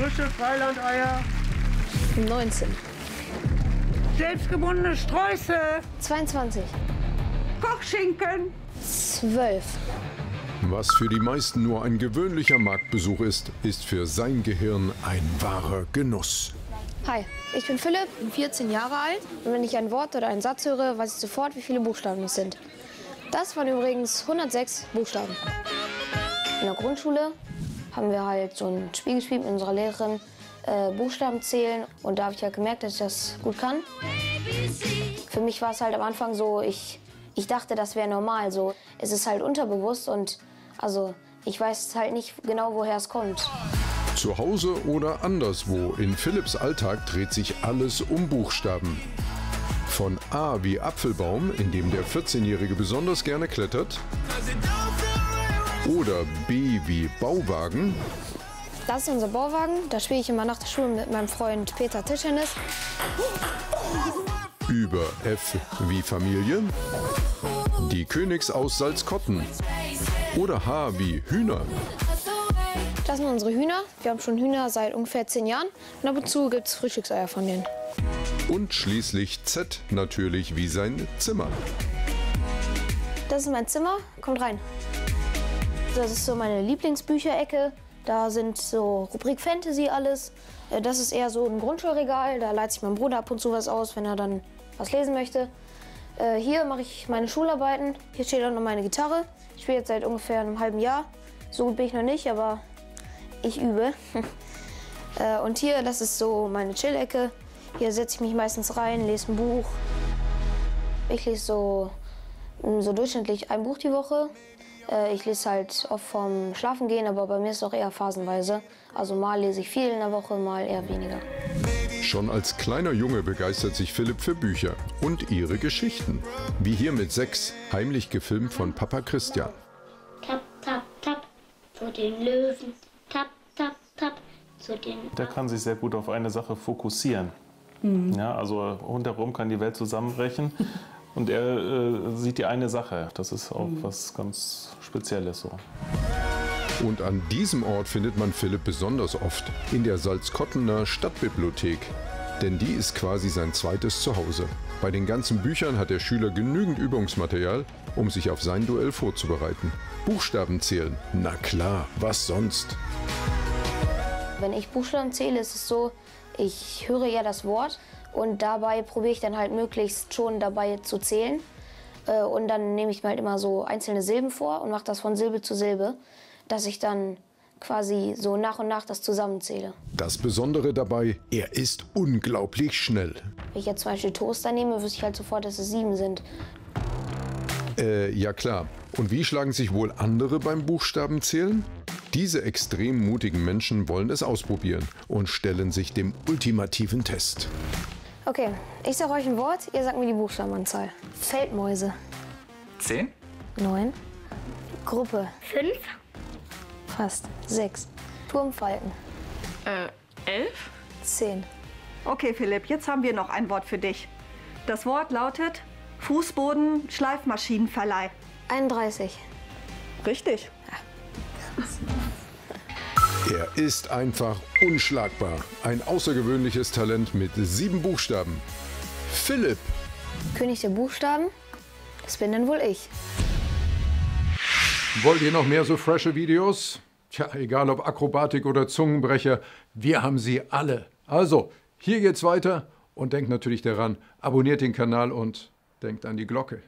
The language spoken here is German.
Frische Freilandeier. 19. Selbstgebundene Sträuße. 22. Kochschinken. 12. Was für die meisten nur ein gewöhnlicher Marktbesuch ist, ist für sein Gehirn ein wahrer Genuss. Hi, ich bin Philipp, bin 14 Jahre alt. Und wenn ich ein Wort oder einen Satz höre, weiß ich sofort, wie viele Buchstaben es sind. Das waren übrigens 106 Buchstaben. In der Grundschule haben wir halt so ein Spiel gespielt mit unserer Lehrerin, äh, Buchstaben zählen. Und da habe ich halt gemerkt, dass ich das gut kann. Für mich war es halt am Anfang so, ich, ich dachte, das wäre normal. So. Es ist halt unterbewusst und also ich weiß halt nicht genau, woher es kommt. Zu Hause oder anderswo, in Philipps Alltag dreht sich alles um Buchstaben. Von A wie Apfelbaum, in dem der 14-Jährige besonders gerne klettert, oder B wie Bauwagen, Das ist unser Bauwagen. Da spiele ich immer nach der Schule mit meinem Freund Peter Tischtennis. über F wie Familie, die Königs aus Salzkotten oder H wie Hühner. Das sind unsere Hühner. Wir haben schon Hühner seit ungefähr 10 Jahren. Und ab und zu gibt es Frühstückseier von denen. Und schließlich Z natürlich wie sein Zimmer. Das ist mein Zimmer. Kommt rein. Das ist so meine Lieblingsbücherecke. Da sind so Rubrik Fantasy alles. Äh, Das ist eher so ein Grundschulregal. Da leiht sich mein Bruder ab und zu was aus, wenn er dann was lesen möchte. Äh, Hier mache ich meine Schularbeiten. Hier steht auch noch meine Gitarre. Ich spiele jetzt seit ungefähr einem halben Jahr. So gut bin ich noch nicht, aber ich übe. Äh, Und hier, das ist so meine Chill-Ecke. Hier setze ich mich meistens rein, lese ein Buch. Ich lese so, mm, so durchschnittlich ein Buch die Woche. Äh, Ich lese halt oft vom Schlafengehen, aber bei mir ist es auch eher phasenweise. Also mal lese ich viel in der Woche, mal eher weniger. Schon als kleiner Junge begeistert sich Philipp für Bücher und ihre Geschichten. Wie hier mit sechs, heimlich gefilmt von Papa Christian. Tap, tap, tap, zu den Löwen. Tap, tap, tap, zu den... Der kann sich sehr gut auf eine Sache fokussieren. Ja, also rundherum kann die Welt zusammenbrechen und er äh, sieht die eine Sache. Das ist auch was ganz Spezielles so. Und an diesem Ort findet man Philipp besonders oft, in der Salzkottener Stadtbibliothek. Denn die ist quasi sein zweites Zuhause. Bei den ganzen Büchern hat der Schüler genügend Übungsmaterial, um sich auf sein Duell vorzubereiten. Buchstaben zählen, na klar, was sonst? Wenn ich Buchstaben zähle, ist es so, ich höre ja das Wort und dabei probiere ich dann halt möglichst schon dabei zu zählen. Äh, Und dann nehme ich mir halt immer so einzelne Silben vor und mache das von Silbe zu Silbe, dass ich dann quasi so nach und nach das zusammenzähle. Das Besondere dabei, er ist unglaublich schnell. Wenn ich jetzt zum Beispiel Toaster nehme, wüsste ich halt sofort, dass es sieben sind. Äh, ja klar. Und wie schlagen sich wohl andere beim Buchstabenzählen? Diese extrem mutigen Menschen wollen es ausprobieren und stellen sich dem ultimativen Test. Okay, ich sage euch ein Wort, ihr sagt mir die Buchstabenanzahl. Feldmäuse. Zehn? Neun. Gruppe. Fünf, Fast. Sechs. Turmfalken. Äh, elf? Zehn. Okay, Philipp, jetzt haben wir noch ein Wort für dich. Das Wort lautet Fußboden Schleifmaschinenverleih. 31. Richtig. Er ist einfach unschlagbar. Ein außergewöhnliches Talent mit sieben Buchstaben. Philipp. König der Buchstaben? Das bin dann wohl ich. Wollt ihr noch mehr so frische Videos? Tja, egal ob Akrobatik oder Zungenbrecher, wir haben sie alle. Also, hier geht's weiter und denkt natürlich daran, abonniert den Kanal und denkt an die Glocke.